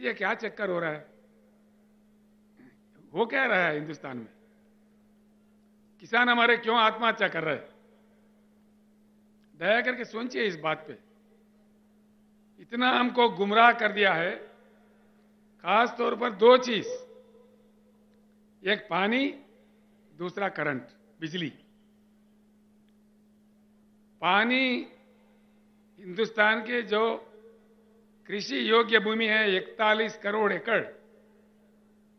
ये क्या चक्कर हो रहा है? हो क्या रहा है हिंदुस्तान में? किसान हमारे क्यों आत्महत्या कर रहे दया करके सोचिए इस बात पे। इतना हमको गुमराह कर दिया है, खास तौर पर दो चीज़। एक पानी, दूसरा करंट, बिजली। पानी हिंदुस्तान के जो कृषि योग्य भूमि है, इकतालीस करोड़ एकड़।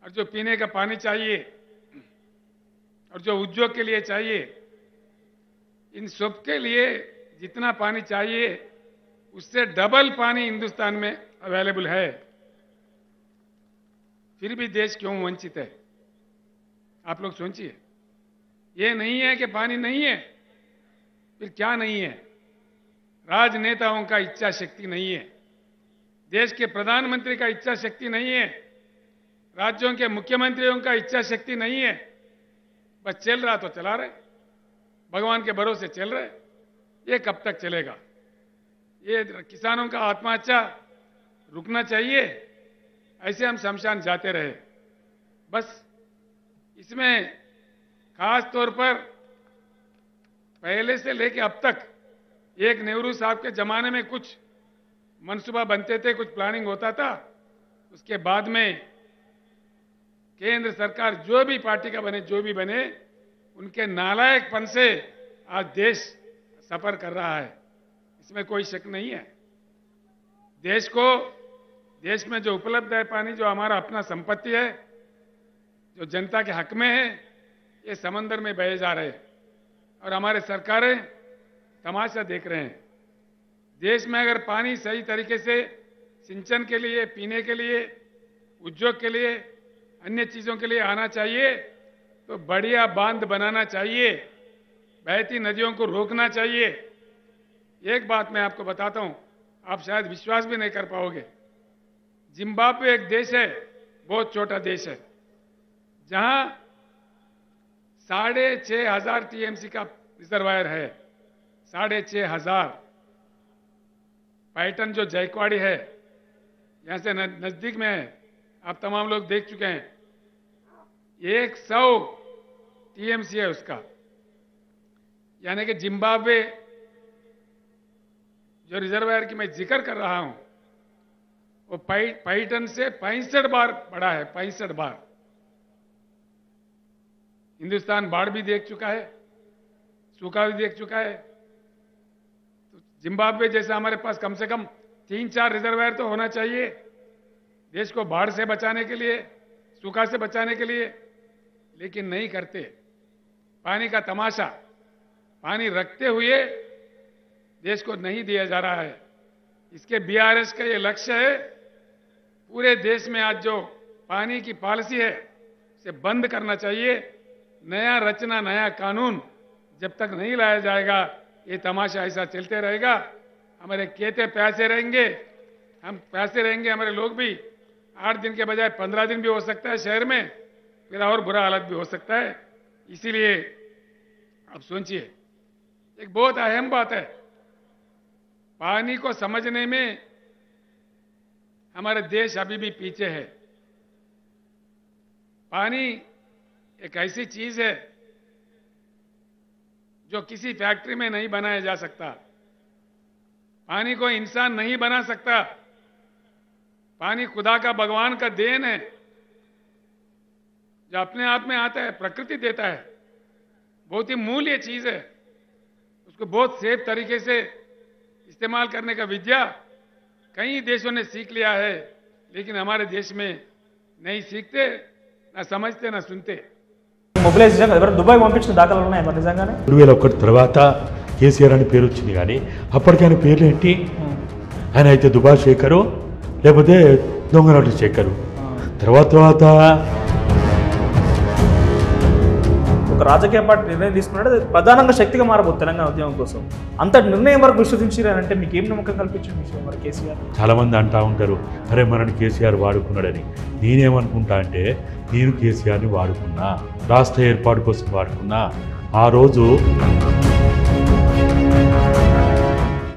और जो पीने का पानी चाहिए, और जो उद्योग के लिए चाहिए, इन सब के लिए जितना पानी चाहिए, उससे डबल पानी हिंदुस्तान में अवेलेबल है। फिर भी देश क्यों वंचित है? आप लोग सोचिए। ये नहीं है कि पानी नहीं है, फिर क्या नहीं है? राजनेताओं का इच्छा शक्ति नहीं है। देश के प्रधानमंत्री का इच्छा शक्ति नहीं है। राज्यों के मुख्यमंत्रियों का इच्छा शक्ति नहीं है। बस चल रहा तो चला रहे। भगवान के भरोसे चल रहे। ये कब तक चलेगा? ये किसानों का आत्महत्या रुकना चाहिए। ऐसे हम शमशान जाते रहे। बस इसमें खास तौर पर पहले से लेके अब तक एक नेहरू साहब के जमाने में कुछ मनसूबा बनते थे, कुछ प्लानिंग होता था, उसके बाद में केंद्र सरकार जो भी पार्टी का बने, जो भी बने, उनके नालायकपन से आज देश सफ़र कर रहा है। इसमें कोई शक नहीं है। देश को, देश में जो उपलब्ध है पानी, जो हमारा अपना संपत्ति है, जो जनता के हक में है, ये समंदर में बहे जा रहे हैं। और हमारे सरकारें तमाशा देख रहे हैं। देश में अगर पानी सही तरीके से सिंचन के लिए, पीने के लिए, उद्योग के लिए, अन्य चीज़ों के लिए आना चाहिए तो बढ़िया बाँध बनाना चाहिए, बहती नदियों को रोकना चाहिए। एक बात मैं आपको बताता हूँ, आप शायद विश्वास भी नहीं कर पाओगे। जिम्बाब्वे एक देश है, बहुत छोटा देश है, जहाँ साढ़े छह हज़ार टीएमसी का रिजर्वायर है, साढ़े छह हज़ार। पैटर्न जो जयकवाड़ी है, यहाँ से नज़दीक में है। आप तमाम लोग देख चुके हैं। एक सौ टीएमसी है उसका। यानी कि जिम्बाब्वे जो रिजर्वायर की मैं ज़िक्र कर रहा हूँ, वो पैटर्न से पैंसठ बार बड़ा है, पैंसठ बार। हिंदुस्तान बाढ़ भी देख चुका है, सूखा भी देख चुका है जिम्बाब्वे जैसे हमारे पास कम से कम तीन चार रिजर्वायर तो होना चाहिए। देश को बाढ़ से बचाने के लिए, सूखा से बचाने के लिए, लेकिन नहीं करते। पानी का तमाशा, पानी रखते हुए देश को नहीं दिया जा रहा है। इसके बीआरएस का ये लक्ष्य है, पूरे देश में आज जो पानी की पॉलिसी है, उसे बंद करना चाहिए। नया रचना, नया कानून जब तक नहीं लाया जाएगा ये तमाशा ऐसा चलते रहेगा। हमारे खेते प्यासे रहेंगे, हम प्यासे रहेंगे, हमारे लोग भी। आठ दिन के बजाय पंद्रह दिन भी हो सकता है शहर में फिर और बुरा हालत भी हो सकता है। इसीलिए अब सोचिए, एक बहुत अहम बात है। पानी को समझने में हमारे देश अभी भी पीछे है। पानी एक ऐसी चीज़ है जो किसी फैक्ट्री में नहीं बनाया जा सकता। पानी को इंसान नहीं बना सकता। पानी खुदा का, भगवान का देन है। जो अपने आप में आता है, प्रकृति देता है। बहुत ही मूल्य चीज़ है। उसको बहुत सेफ़ तरीके से इस्तेमाल करने का विद्या कई देशों ने सीख लिया है, लेकिन हमारे देश में नहीं सीखते, ना समझते, ना सुनते। మొబిలైజ్ ఎవరైనా దుబాయ్ పంపించిన దాఖలు ఉన్నాయి మరి నిజంగానే? రెండు వేల ఒకటి తర్వాత కేసీఆర్ అని పేరు వచ్చింది కానీ అప్పటికి ఆయన పేర్లు ఏంటి? ఆయన అయితే దుబా శేఖరు లేకపోతే దొంగనాటు శేఖరు. తర్వాత తర్వాత ఒక రాజకీయ పార్టీ నిర్ణయం తీసుకున్నాడు ప్రధానంగా శక్తిగా మారబోతుంది తెలంగాణ ఉద్యమం కోసం. అంత నిర్ణయం వరకు విశ్వసించారంటే మీకు ఏం నమ్మకం కల్పించిన విషయం మరి కేసీఆర్? చాలామంది అంటా ఉంటారు అరే మనని కేసీఆర్ వాడుకున్నాడని. నేనేమనుకుంటా అంటే నేను కేసీఆర్ని వాడుకున్నా రాష్ట్ర ఏర్పాటు కోసం వాడుకున్నా. ఆ రోజు